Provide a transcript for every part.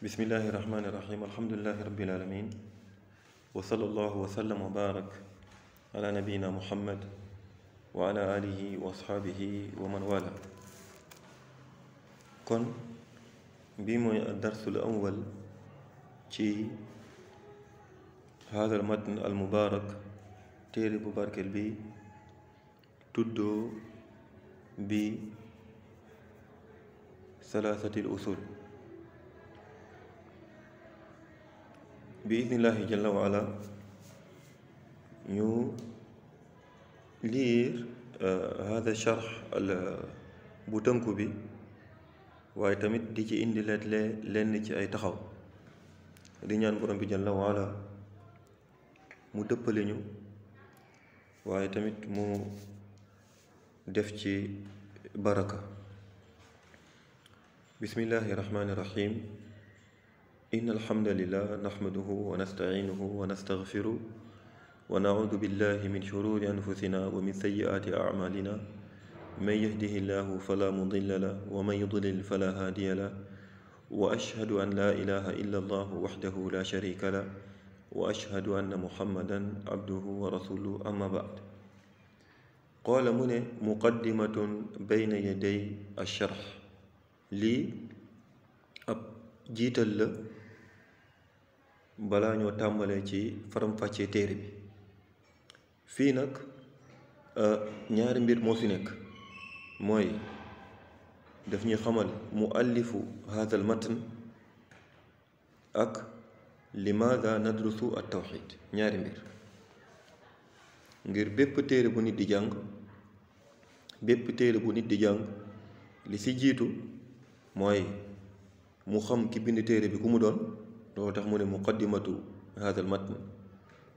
بسم الله الرحمن الرحيم الحمد لله رب العالمين وصلى الله وسلم وبارك على نبينا محمد وعلى آله وأصحابه ومن والاه kon bii mooy darsul awwal ci hada al matn al mubaarak téere bu barkel بإذن الله جل وعلا يو لير آه هذا شرح بوتنكو بي واي تاميت ديجي اندي لات لي لين سي اي تخاو دي نان بروم بي جل وعلا مو دبالي نيو واي تاميت مو ديف سي بركه بسم الله الرحمن الرحيم إن الحمد لله نحمده ونستعينه ونستغفره ونعوذ بالله من شرور أنفسنا ومن سيئات أعمالنا. من يهده الله فلا مضل له ومن يضلل فلا هادي له. وأشهد أن لا إله إلا الله وحده لا شريك له. وأشهد أن محمدا عبده ورسوله. أما بعد قال من مقدمة بين يدي الشرح. لي la balaa ñoo tàmbalee ci faram-fàccee téere bi. Fii nag ñaari mbir moo fi nekk. Mooy daf ñuy xamal mu allifu haadal matn ak limaada nadrusu at tawxid ñaari mbir. Ngir bépp téere bu nit di jàng bépp téere bu nit di jàng li ci jiitu mooy mu xam ki bind téere bi ku mu doon loolu tax mu ne muqaddimatu hadal matn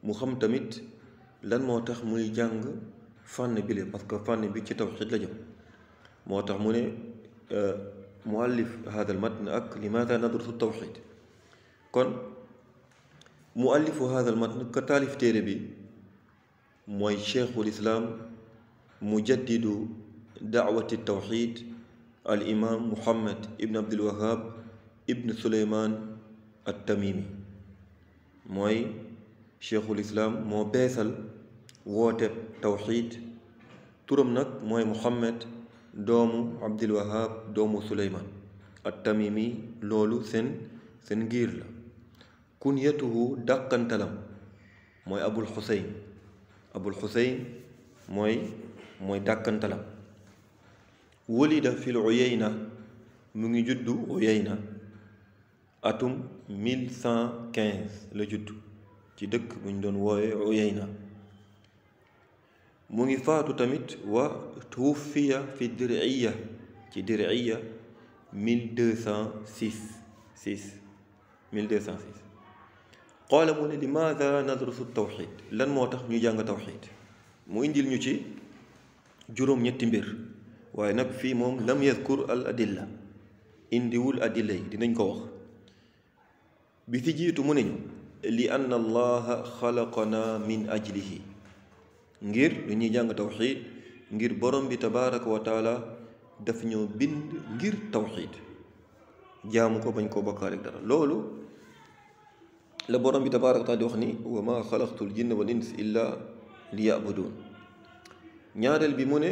mu xam tamit lan moo tax muy jàng fànn bi le parce que fànn bi ci tawxid la jëm moo tax mu ne muallif hadal matn ak limaada nadrusu tawxid kon muallifu hadal matn ka taalif téere bi mooy cheikhul islaam mujaddidu daawati tawxid al imam muhammad ibn abdul wahab ibn suleymaan at tamimi mooy cheikhul islaam moo beesal woote tawxiid turam nag mooy muhammad doomu abdul wahab doomu suleymaan at tamimi loolu seen seen ngir la kunyatuhu dàqantalam mooy abul xuseyn abul xuseyn mooy mooy dàqantalam wulida fil uyayna mu ngi juddu uyayna atum 1115 la judd ci dëkk bu ñu doon woowe uyayna mu ngi faatu tamit wa tuwuffiya fi diriya ci diriya 1206 6 1206 qaala mu ne limaada nadrusu tawxid lan moo tax ñu jàng tawxid mu indil ñu ci juróom-ñetti mbir waaye nag fii moom lam yadkur al adilla indiwul adilla dinañ ko wax بتجي تمني لأن الله خلقنا من أجله غير لني جانغ توحيد غير برم بتبارك وتعالى دفنو بند غير توحيد جامو كو بانكو بكارك دار لولو لا بتبارك وتعالى وخني وما خلقت الجن والإنس إلا ليعبدون نيارل بمني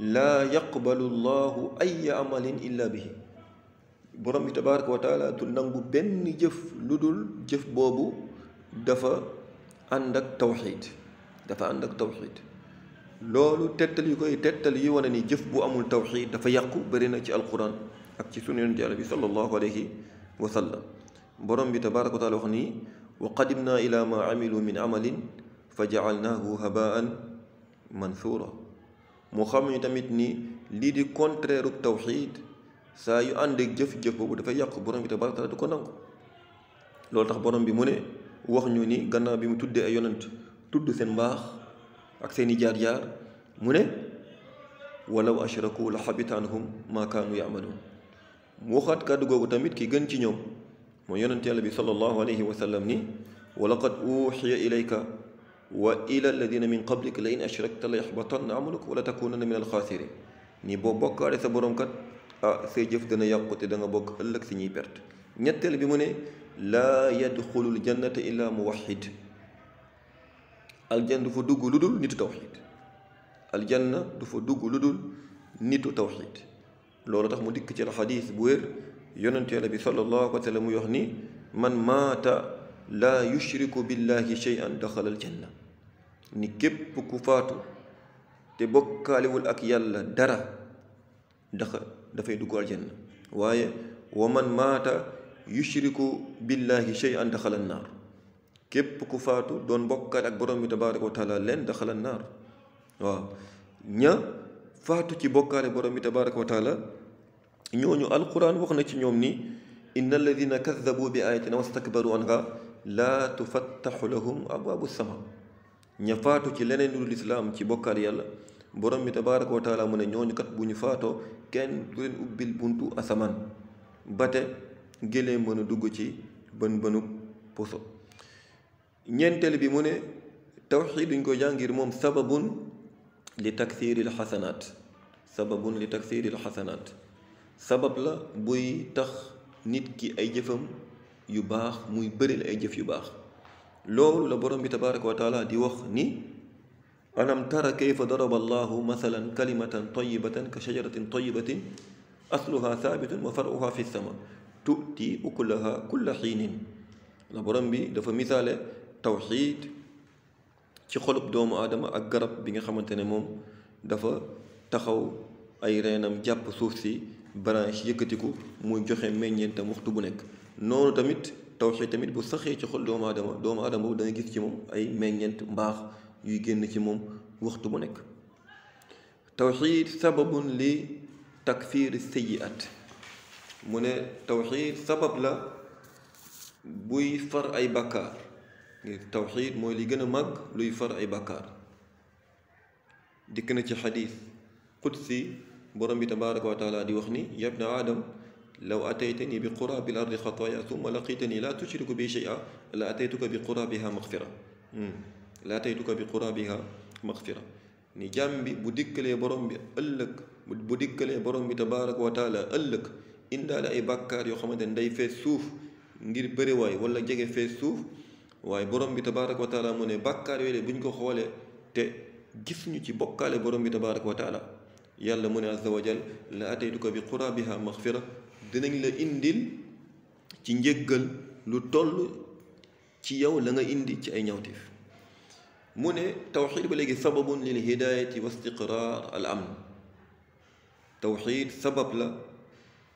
لا يقبل الله أي عمل إلا به borom bi tabaraka wa taala du nangu benn jëf lu dul jëf boobu dafa ànd ak tawxid dafa ànd ak tawxid loolu tettal yu koy tettal yi wane ni jëf bu amul tawxid dafa yàqu bëri na ci alquran ak ci sunu yonent Yàlla bi sallallahu alayhi wa sallam borom bi tabaraka wa taala wax nii wa qadimna ila ma amilu min amalin fa jaalnaahu habaan mansuura moo xam ni tamit ni lii di contraire u tawxid saa yu ànd ak jëf-jëf boobu dafay yàqu borom bi tabaraka taala du ko nangu loolu tax borom bi mu ne wax ñu ni gannaaw bi mu tuddee ay yonent tudd seen mbaax ak seeni jaar-jaar mu ne walaw ashraku la xabita anhum maa kaanu yaamaluun mu waxaat kàddu googu tamit ki gën ci ñoom mooy yonent yàlla bi sallallahu alayhi wa sallam ni wa laqad uuxiya ilayka wa ila alladina min qablik la in ashrakta la yaxbatanna amaluka wala takunanna min alxaasirin ni boo bokkaale sa borom kat ah say jëf dana yàqu te da nga bokk ëllëg si ñuy perte ñetteel bi mu ne laa yadxulul jannata illa muwahid aljanna du fa dugg lu dul nitu tawxid aljanna du fa dugg lu dul nitu tawxid loolu tax mu dikk ci la xadis bu wér yonentu yàlla bi sallallahu alayhi wa sallam muy wax ni man maata laa yushriku billahi shay'an daxala aljanna ni képp ku faatu te bokkaalewul ak yàlla dara daxa dafay dugg aljanna waaye wa man maata yushriku billahi shay'an daxala annaar képp ku faatu doon bokkaat ak borom bi tabaraka wa taala leen daxala annaar waaw ña faatu ci bokkaale borom bi tabaraka wa taala ñooñu alquran wax na ci ñoom ni inna alladina kadabu bi ayatina wastakbaru anha laa tufattaxu lahum abwaabu sama ña faatu ci leneen lu dul islaam ci bokkaal yàlla borom bi tabaraka wa taala mu ne ñooñu kat bu ñu faatoo kenn du ubbil buntu asamaan. Bate gëléem mën a dugg ci bën bënu poso ñeenteel bi mu ne tawxiid duñ ko jàngir moom sababun li taksiiril xasanaat. Sababun li taksiiril xasanaat. Sabab la buy tax nit ki ay jëfam yu baax muy bëril ay jëf yu baax. Loolu la borom bi tabaraka wa taala di wax ni ألم تر كيف ضرب الله مثلا كلمة طيبة كشجرة طيبة؟ أصلها ثابت وفرعها في السماء. تؤتي أكلها كل حين. لبرم بي دفع مثال. توحيد. في خلق دوم آدم أقرب بين خمتنا موم دفع. تخو. أي رينام جاب سوسي. برانش يكتكو. من جوخي مين ينتا مختبونك. نون تميت. توحيد تميت. بسخي في خلق دوم آدم. دوم آدم بودان يكتكو أي مين ينت مباخ. يو ген سي موم وقت بو نيك توحيد سبب لتكفير السيئات من توحيد سبب لا بوي فر اي بكار التوحيد موي لي غنا ماغ لوي فر اي بكار ديكنا سي حديث قدسي بورم تبارك وتعالى دي وخني يا ابن آدم لو اتيتني بقرى بالارض خطايا ثم لقيتني لا تشرك بي شيئا لاتيتك بقرى بها مغفره la ataytuka bi qurabiha maxfira ni jàmm bi bu dikkalee borom bi ëllëg bu dikkalee borom bi tabaraka wa taala ëllëg indaale ay bàkkaar yoo xamante ne day fees suuf ngir bëriwaay wala jege fees suuf. Waaye borom bi tabaraka wa taala mu ne bàkkaar yooyu bu ñu ko xoolee te gis ñu ci bokkaale borom bi tabaraka wa taala. Yàlla mu ne azza wa jal la ataytuka bi qurabiha maxfira dinañ la indil ci njëggal lu toll ci yow la nga indi ci ay ñawteef. من توحيد بلغي سبب للهداية واستقرار الأمن. توحيد سبب لا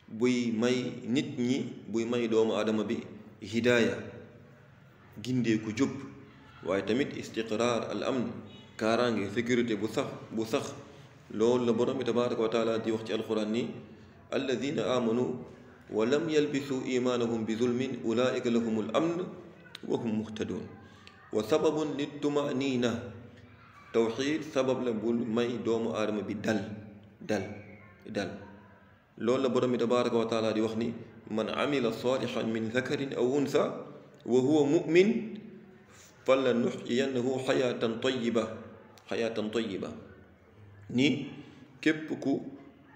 بوي ماي نيت ني بوي ماي دوم آدم بي هداية. غيندي كو جوب استقرار الأمن. كارانغي سيكوريتي بو صح لول لا تبارك وتعالى دي وخت القرآن الذين آمنوا ولم يلبسوا إيمانهم بظلم أولئك لهم الأمن وهم مهتدون. وسبب للطمأنينة توحيد سبب لبول ما يدوم أرم بدل دل. دل. لولا برمي تبارك وتعالى دي من عمل صالحا من ذكر أو أنثى وهو مؤمن فلنحيينه حياة طيبة. حياة طيبة. ني كيبكو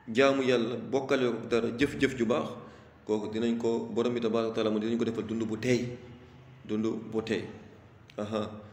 جامو يلا بوكال دار جف جف جباخ كوكو دينا برمي تبارك وتعالى مدينا نكو دفل دندو بوتي دندو بوتي Uh huh.